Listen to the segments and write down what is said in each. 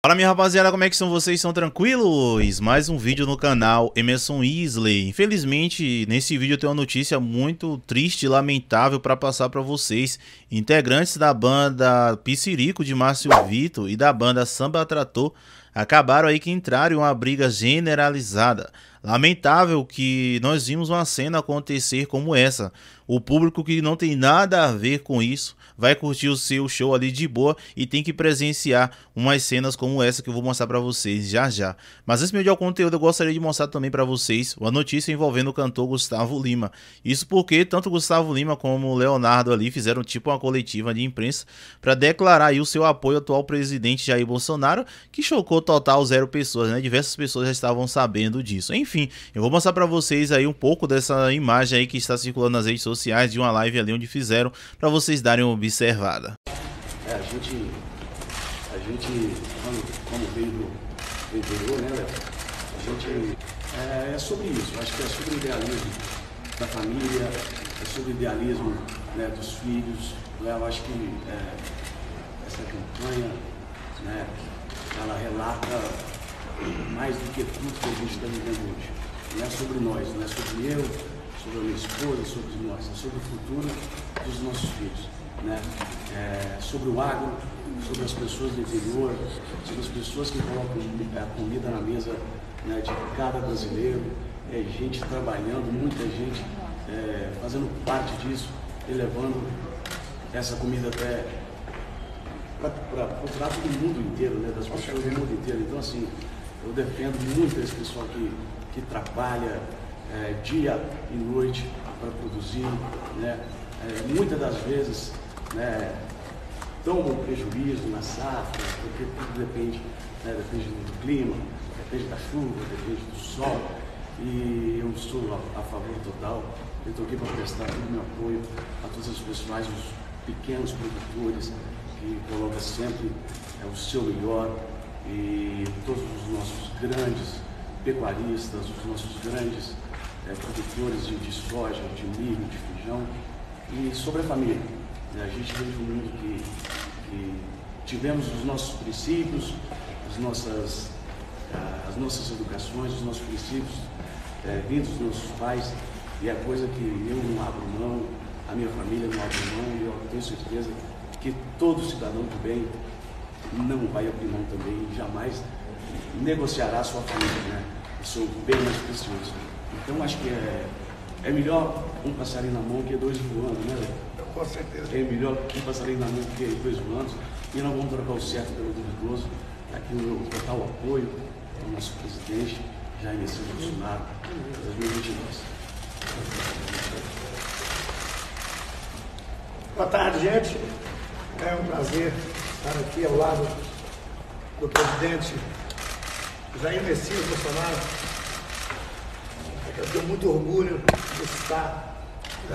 Fala minha rapaziada, como é que são vocês? São tranquilos? Mais um vídeo no canal Emerson Isley. Infelizmente, nesse vídeo eu tenho uma notícia muito triste e lamentável para passar para vocês. Integrantes da banda Piscirico de Márcio Vitor e da banda Samba Trator acabaram aí que entraram em uma briga generalizada. Lamentável que nós vimos uma cena acontecer como essa. O público que não tem nada a ver com isso vai curtir o seu show ali de boa e tem que presenciar umas cenas como essa que eu vou mostrar para vocês já já. Mas esse vídeo ao conteúdo eu gostaria de mostrar também para vocês uma notícia envolvendo o cantor Gustavo Lima. Isso porque tanto Gustavo Lima como o Leonardo ali fizeram tipo uma coletiva de imprensa para declarar o seu apoio ao atual presidente Jair Bolsonaro, que chocou total zero pessoas, né? Diversas pessoas já estavam sabendo disso. Enfim, eu vou mostrar para vocês aí um pouco dessa imagem aí que está circulando nas redes sociais de uma live ali onde fizeram para vocês darem uma observada. É, a gente, a gente veio do, interior, né, Léo? A gente, é, é, sobre isso, acho que é sobre o idealismo da família, é sobre o idealismo né, dos filhos? Eu acho que é, essa campanha, né, ela relata mais do que tudo que a gente está vivendo hoje. Não é sobre nós, não é sobre eu, sobre a minha esposa, sobre nós, é sobre o futuro dos nossos filhos. Né? É, sobre o agro, sobre as pessoas do interior, sobre as pessoas que colocam a comida na mesa né, de cada brasileiro, é gente trabalhando, muita gente é, fazendo parte disso, e levando essa comida até para o prato do mundo inteiro, né? das pessoas do mundo inteiro. Então, assim, eu defendo muito esse pessoal que, que trabalha é, dia e noite para produzir, né? É, muitas das vezes né, tomam prejuízo na safra, porque tudo depende, né, depende do clima, depende da chuva, depende do sol. E eu sou a, a favor total. Eu estou aqui para prestar todo o meu apoio a todos os pessoais, os pequenos produtores, que colocam sempre é, o seu melhor e todos os nossos grandes pecuaristas, os nossos grandes é, produtores de, de, soja, de milho, de feijão e sobre a família. É, a gente vive um mundo que, que, tivemos os nossos princípios, as nossas, as nossas educações, os nossos princípios é, vindos dos nossos pais e é coisa que eu não abro mão, a minha família não abre mão e eu tenho certeza que todo cidadão do bem não vai abrir mão também, jamais negociará a sua família, né? o seu bem mais precioso. Então acho que é, é melhor um passarinho na mão que dois voando, né? Com certeza. É melhor passarinho na mão que dois voando. E nós vamos trocar o certo pelo duvidoso. Aqui o total apoio ao nosso presidente, Jair Messias Bolsonaro, 2022. Boa tarde, gente. É um prazer estar aqui ao lado do presidente Jair Messias Bolsonaro. Eu tenho muito orgulho de estar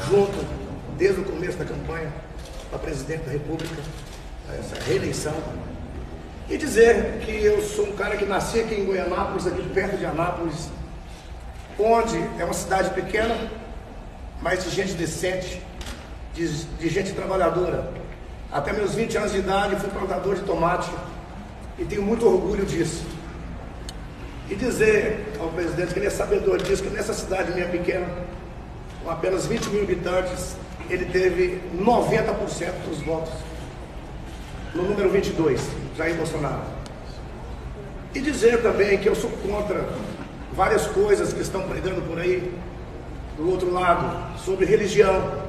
junto desde o começo da campanha para presidente da República, essa reeleição. E dizer que eu sou um cara que nasci aqui em Goianápolis, aqui perto de Anápolis, onde é uma cidade pequena, mas de gente decente, de, de gente trabalhadora. Até meus 20 anos de idade fui plantador de tomate e tenho muito orgulho disso. E dizer ao presidente que ele é sabedor disso, que nessa cidade minha pequena, com apenas 20 mil habitantes, ele teve 90% dos votos. No número 22, Jair Bolsonaro. E dizer também que eu sou contra várias coisas que estão pregando por aí, do outro lado, sobre religião.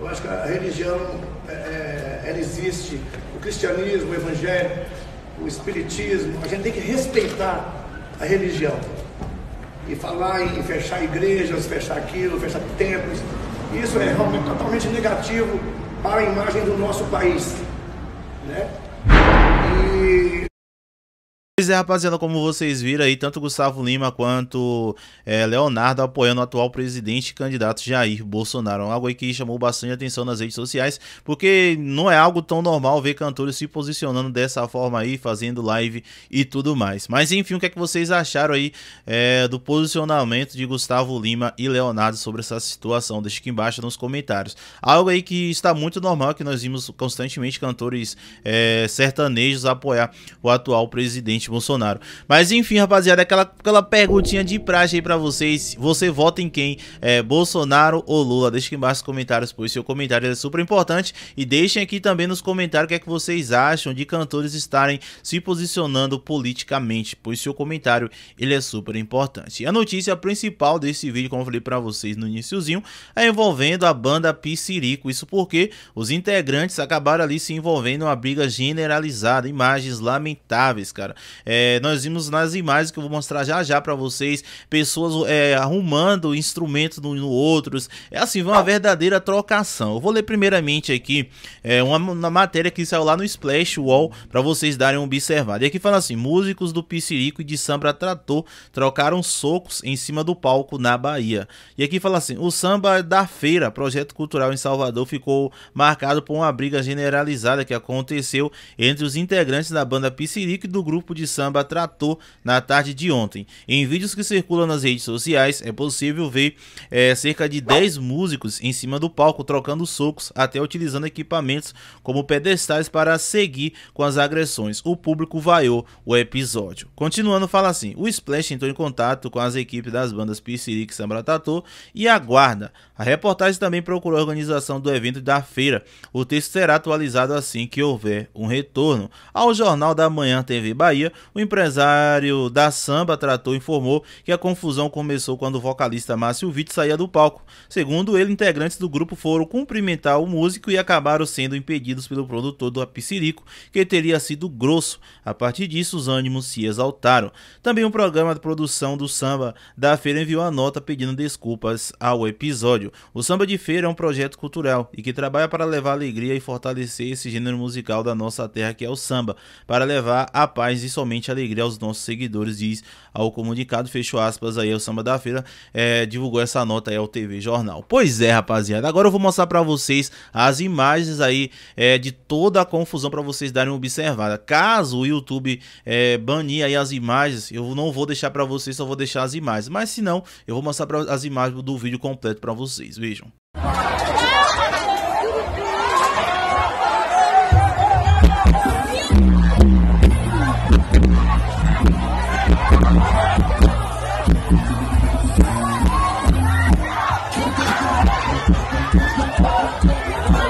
Eu acho que a religião, é, é ela existe, o cristianismo, o evangelho, o espiritismo, a gente tem que respeitar a religião. E falar em fechar igrejas, fechar aquilo, fechar templos, isso é realmente totalmente negativo para a imagem do nosso país. Né? Pois é, rapaziada, como vocês viram aí, tanto Gustavo Lima quanto é, Leonardo apoiando o atual presidente e candidato Jair Bolsonaro. Algo aí que chamou bastante atenção nas redes sociais, porque não é algo tão normal ver cantores se posicionando dessa forma aí, fazendo live e tudo mais. Mas enfim, o que é que vocês acharam aí é, do posicionamento de Gustavo Lima e Leonardo sobre essa situação? Deixe aqui embaixo nos comentários. Algo aí que está muito normal, que nós vimos constantemente cantores é, sertanejos apoiar o atual presidente presidente Bolsonaro. Mas enfim, rapaziada, aquela, aquela perguntinha de praxe aí pra vocês. Você vota em quem? É, Bolsonaro ou Lula? Deixa aqui embaixo nos comentários, pois seu comentário é super importante. E deixem aqui também nos comentários o que é que vocês acham de cantores estarem se posicionando politicamente, pois seu comentário ele é super importante. E a notícia principal desse vídeo, como eu falei pra vocês no iníciozinho, é envolvendo a banda Piscirico. Isso porque os integrantes acabaram ali se envolvendo em uma briga generalizada, imagens lamentáveis, cara. É, nós vimos nas imagens que eu vou mostrar já já para vocês, pessoas é, arrumando instrumentos no, no outros. É assim, uma verdadeira trocação. Eu vou ler primeiramente aqui é, uma, uma matéria que saiu lá no Splash Wall para vocês darem uma observada. E aqui fala assim: músicos do Piscirico e de Samba Trator trocaram socos em cima do palco na Bahia. E aqui fala assim: o samba da feira, projeto cultural em Salvador, ficou marcado por uma briga generalizada que aconteceu entre os integrantes da banda Piscirico e do grupo de samba tratou na tarde de ontem. Em vídeos que circulam nas redes sociais, é possível ver é, cerca de 10 músicos em cima do palco trocando socos, até utilizando equipamentos como pedestais para seguir com as agressões. O público vaiou o episódio. Continuando, fala assim: o Splash entrou em contato com as equipes das bandas Pisciric e Samba Tatu e aguarda. A reportagem também procurou a organização do evento da feira. O texto será atualizado assim que houver um retorno. Ao Jornal da Manhã TV Bahia, o empresário da samba tratou informou que a confusão começou quando o vocalista Márcio Witt saía do palco. Segundo ele, integrantes do grupo foram cumprimentar o músico e acabaram sendo impedidos pelo produtor do Apicirico, que teria sido grosso. A partir disso, os ânimos se exaltaram. Também o um programa de produção do samba da feira enviou a nota pedindo desculpas ao episódio. O Samba de Feira é um projeto cultural e que trabalha para levar alegria e fortalecer esse gênero musical da nossa terra que é o samba, para levar a paz e somente alegria aos nossos seguidores, diz ao comunicado, fechou aspas aí, o Samba da Feira é, divulgou essa nota aí ao TV Jornal. Pois é, rapaziada, agora eu vou mostrar para vocês as imagens aí é, de toda a confusão para vocês darem uma observada. Caso o YouTube é, banir aí as imagens, eu não vou deixar para vocês, só vou deixar as imagens, mas se não, eu vou mostrar pra, as imagens do vídeo completo para vocês, vejam. Thank you.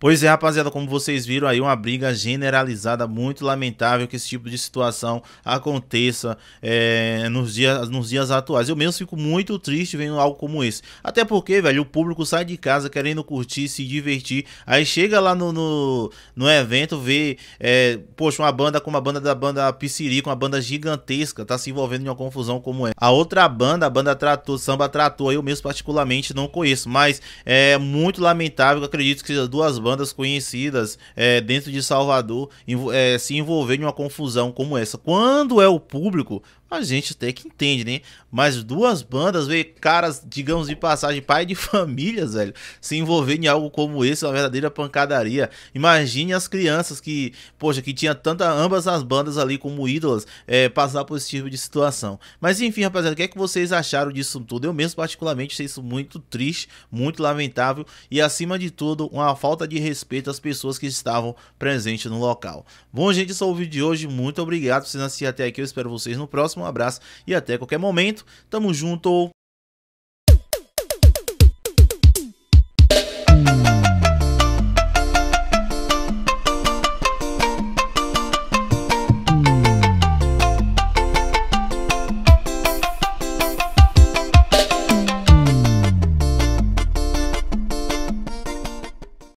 Pois é, rapaziada, como vocês viram aí, uma briga generalizada, muito lamentável que esse tipo de situação aconteça é, nos, dias, nos dias atuais. Eu mesmo fico muito triste vendo algo como esse. Até porque, velho, o público sai de casa querendo curtir, se divertir, aí chega lá no, no, no evento, vê, é, poxa, uma banda como a banda da banda Piscirica, uma banda gigantesca, tá se envolvendo em uma confusão como é. A outra banda, a banda Tratou, Samba Tratou, eu mesmo particularmente não conheço, mas é muito lamentável, acredito que as duas bandas bandas conhecidas é, dentro de Salvador é, se envolver em uma confusão como essa. Quando é o público, a gente até que entende, né? Mas duas bandas, ver caras, digamos de passagem, pai de famílias, velho, se envolver em algo como esse, uma verdadeira pancadaria. Imagine as crianças que, poxa, que tinha tanta ambas as bandas ali como ídolas, é, passar por esse tipo de situação. Mas enfim, rapaziada, o que é que vocês acharam disso tudo? Eu mesmo, particularmente, achei isso muito triste, muito lamentável e, acima de tudo, uma falta de respeito às pessoas que estavam presentes no local. Bom, gente, esse é o vídeo de hoje. Muito obrigado por vocês assistirem até aqui. Eu espero vocês no próximo. Um abraço e até qualquer momento. Tamo junto.